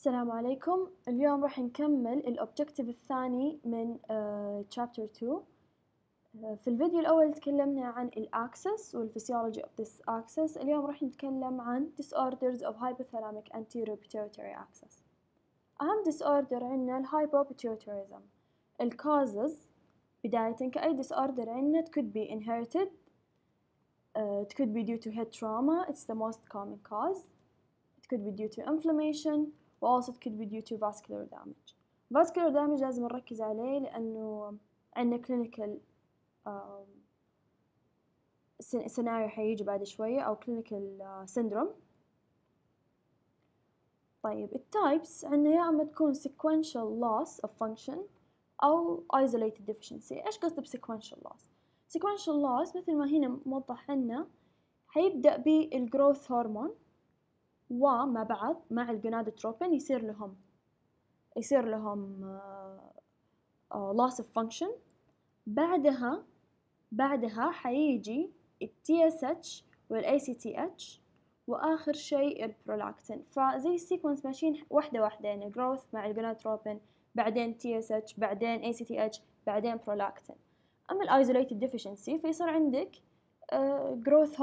السلام عليكم اليوم راح نكمل ال objective الثاني من chapter 2 في الفيديو الأول تكلمنا عن ال axis وال physiology of this axis اليوم راح نتكلم عن disorders of hypothalamic anterior pituitary axis أهم disorder عندنا ال hypopituitarism ال causes بداية كأي disorder عندنا it could be inherited uh, it could be due to head trauma it's the most common cause it could be due to inflammation وأوسط كل فيديو تو فاسكولار دامج فاسكولار دامج لازم نركز عليه لأنه عندنا كلينيكال سيناريو حيجي بعد شوية أو كلينيكال آه، سيندروم طيب التايبس عندنا يا أما تكون سيكونشال loss of function أو isolated deficiency. إيش قصد بsequential loss sequential loss مثل ما هنا موضح لنا حيبدأ بال growth hormone. ومع بعض مع ال gonadotropin يصير لهم يصير لهم uh, uh, loss of function. بعدها بعدها حيجي ال TSH وال ACTH وآخر شيء البرولاكتين فزي ال sequence ماشيين واحدة واحدة يعني growth مع ال gonadotropin بعدين TSH بعدين ACTH بعدين برولاكتين أما ال isolated deficiency فيصير عندك uh, growth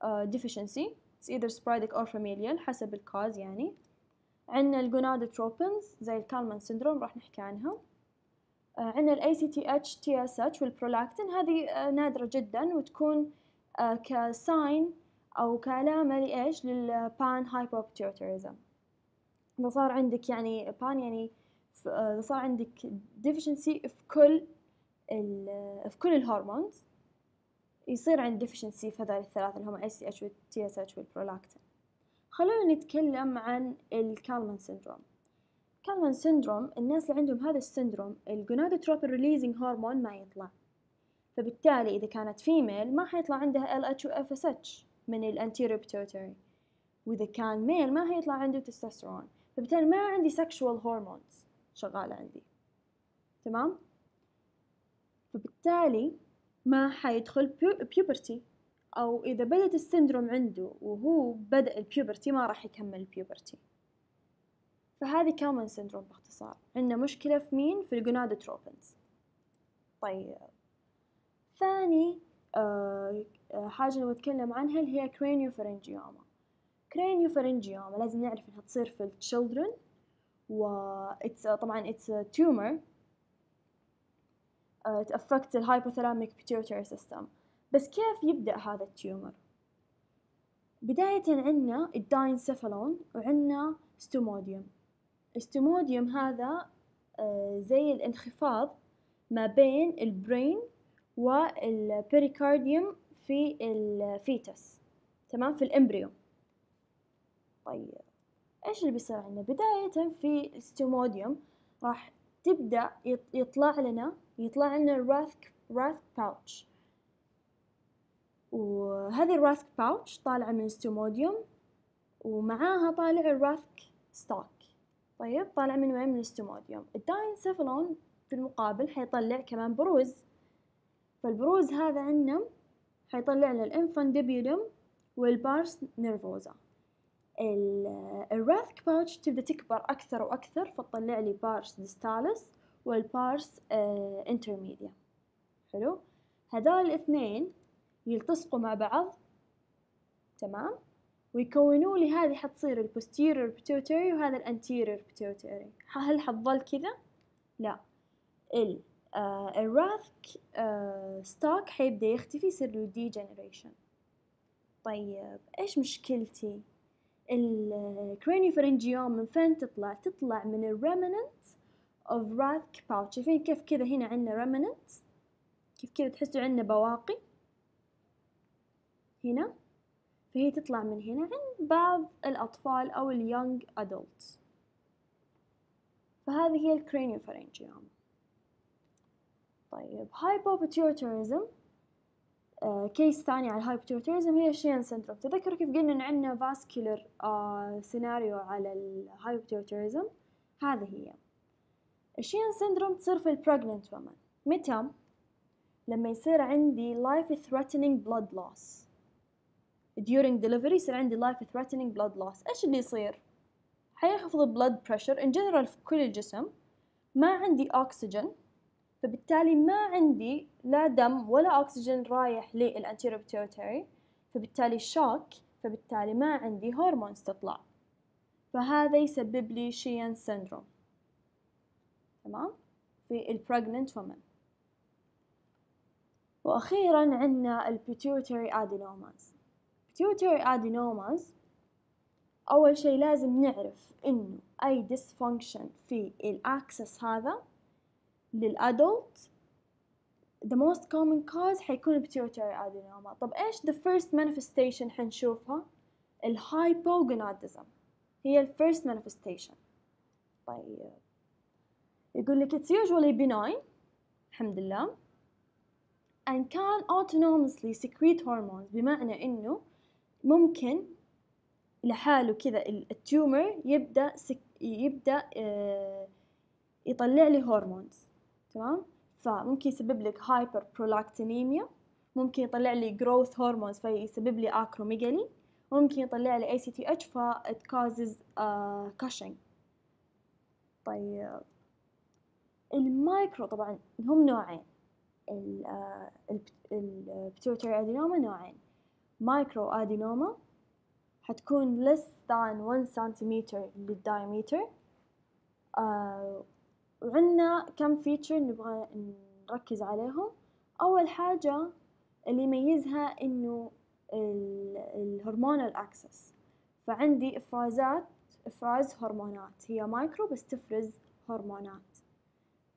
uh, deficiency. It's either sporadic or familial حسب ال cause يعني. عندنا ال gonadotropins زي ال Kallmann syndrome راح نحكي عنها عندنا ال ACTH TSH والبرولاكتين هذه نادرة جدا وتكون ك sign أو كعلامة لإيش؟ لل panhypopituitarism إذا صار عندك يعني pan يعني إذا صار عندك deficiency في كل ال في كل ال hormones يصير عندي deficiency في هذول الثلاثة اللي هم ACTH وال TSH والبرولاكتين خلونا نتكلم عن ال Kallmann syndrome Kallmann syndrome الناس اللي عندهم هذا ال syndrome ال gonadotropin releasing hormone ما يطلع. فبالتالي إذا كانت female ما حيطلع عندها LH و FSH من ال anterior pituitary وإذا كان male ما حيطلع عنده تستوستيرون فبالتالي ما عندي sexual hormones شغالة عندي. تمام؟ فبالتالي ما حيدخل puberty أو إذا بدأت ال syndrome عنده وهو بدأ ال puberty ما راح يكمل ال puberty فهذه Kallmann syndrome باختصار. عندنا مشكلة في مين؟ في ال gonadotropins طيب. ثاني آه حاجة نتكلم عنها اللي هي craniopharyngioma craniopharyngioma لازم نعرف إنها تصير في ال children و طبعا it's a tumor the hypothalamic pituitary system. بس كيف يبدأ هذا ال tumor؟ بداية عندنا ال diencephalon وعندنا stomodeum. ال stomodeum هذا uh, زي الانخفاض ما بين ال brain وال pericardium في ال fetus تمام؟ في ال embryo. طيب إيش اللي بيصير عندنا؟ بداية في ال stomodeum راح تبدأ يطلع لنا يطلع لنا ال Rathke Rathke pouch وهذه ال Rathke pouch طالعة من ال stomodeum ومعاها طالع ال Rathke stalk طيب طالع من وين؟ من ال stomodeum ال diencephalon في المقابل حيطلع كمان بروز. فالبروز هذا عندنا حيطلع لنا ال infundibulum وال pars nervosa. ال Rathke pouch تبدأ تكبر أكثر وأكثر فتطلع لي pars distalis وال pars آه intermedia حلو؟ هذول الاثنين يلتصقوا مع بعض. تمام؟ ويكونوا لي هذه حتصير ال posterior pituitary وهذا ال anterior pituitary هل حتظل كذا؟ لا. ال آه ال Rathke آه stalk حيبدأ يختفي يصير له degeneration طيب إيش مشكلتي؟ ال craniopharyngioma من فين تطلع؟ تطلع من ال remnant of Rathke pouch. شايفين كيف كذا هنا عندنا remnant كيف كذا تحسوا عندنا بواقي؟ هنا. فهي تطلع من هنا عند بعض الأطفال أو ال young adults. فهذه هي ال craniopharyngioma طيب hypopituitarism آه case ثاني على ال hypopituitarism هي Sheehan syndrome تذكروا كيف قلنا إن عندنا vascular آه سيناريو على ال hypopituitarism هذه هي. ال Sheehan syndrome تصير في ال pregnant women متى؟ لما يصير عندي life threatening blood loss. During delivery يصير عندي life threatening blood loss. إيش اللي يصير؟ حيخفض ال blood pressure in general في كل الجسم. ما عندي اكسجين فبالتالي ما عندي لا دم ولا أكسجين رايح لل anterior pituitary فبالتالي shock فبالتالي ما عندي hormones تطلع فهذا يسبب لي Sheehan syndrome تمام؟ في البريجننت ومن وأخيرا عندنا ال pituitary adenomas pituitary adenomas أول شي لازم نعرف إنه أي dysfunction في ال axis هذا لل adult the most common cause حيكون pituitary adenoma طب إيش the first manifestation حنشوفها ال hypogonadism هي ال first manifestation طيب يقول لك it's usually benign الحمد لله and can autonomously secrete hormones بمعنى إنه ممكن لحاله كذا ال tumor يبدأ آه يطلع لي hormones تمام؟ فممكن يسبب لك hyperprolactinemia ممكن يطلع لي growth hormones فيسبب لي acromegaly ممكن يطلع لي ACTH that causes Cushing طيب المايكرو طبعا هم نوعين ال pituitary adenoma نوعين. microadenoma حتكون less than 1 سنتيمتر لل diameter آه وعندنا كم feature نبغى نركز عليهم. أول حاجة اللي يميزها إنه ال hormonal excess فعندي إفرازات إفراز هرمونات. هي مايكرو بس تفرز هرمونات.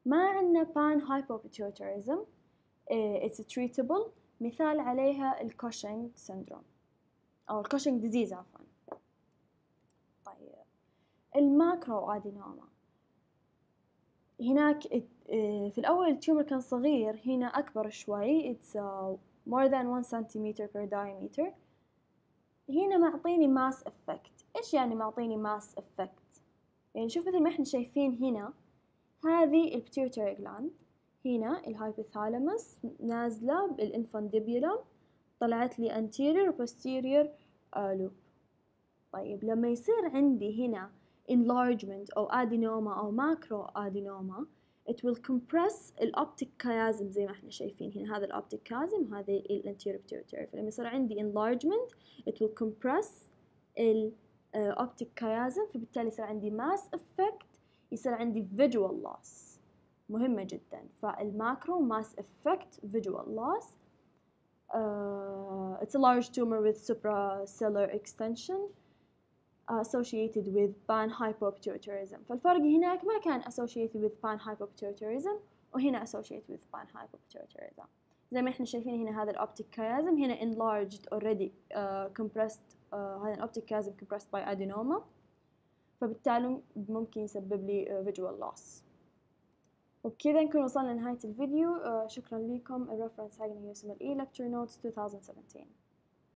ما عندنا panhypopituitarism it's treatable مثال عليها ال Cushing syndrome أو ال Cushing disease عفوا. طيب. ال macroadenoma. هناك في الأول ال tumor كان صغير هنا أكبر شوي it's uh, more than 1 centimeter per diameter. هنا معطيني mass effect إيش يعني معطيني mass effect يعني شوف مثل ما إحنا شايفين هنا هذه ال pituitary gland هنا ال hypothalamus نازلة بال infundibulum طلعت لي anterior posterior lobe. طيب لما يصير عندي هنا enlargement أو adenoma أو macro adenoma it will compress الأوبتيك chiasm زي ما إحنا شايفين هنا هذا الأوبتيك chiasm وهذا الانتيريور pituitary فلما يصير عندي enlargement it will compress الأوبتيك chiasm فبالتالي يصير عندي mass effect يصير عندي visual loss مهمة جدا فالماكرو mass effect visual loss uh, it's a large tumor with supracellular extension associated with panhypopituitarism فالفرق هناك ما كان associated with panhypopituitarism وهنا associated with panhypopituitarism زي ما إحنا شايفين هنا هذا ال optic chiasm هنا enlarged already uh, compressed uh, هذا ال optic chiasm compressed by adenoma فبالتالي ممكن يسبب لي uh, visual loss وبكذا نكون وصلنا لنهاية الفيديو uh, شكرا لكم ال reference حقنا يسمى ال e lecture notes 2017